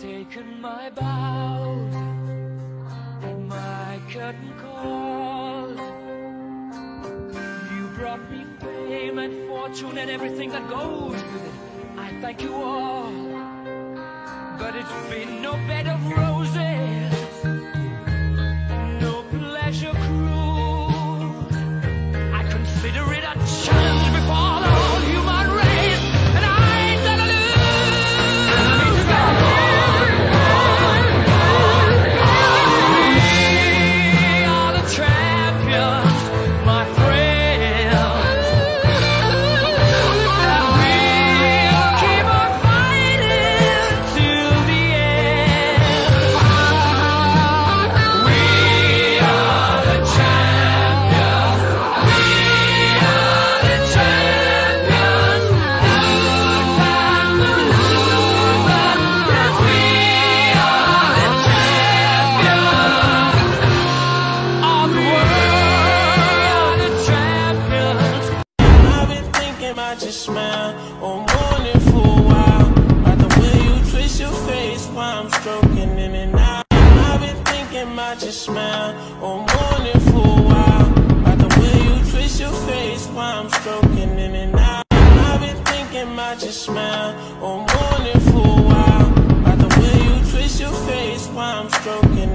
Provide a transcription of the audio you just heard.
taken my bows and my curtain call. You brought me fame and fortune and everything that goes with it. I thank you all, but it's been no your smile all morning for a while. About the way you twist your face while I'm stroking in and out. I've been thinking about your smile all morning for a while. About the way you twist your face while I'm stroking in and out. I've been thinking about your smile all morning for a while. About the way you twist your face while I'm stroking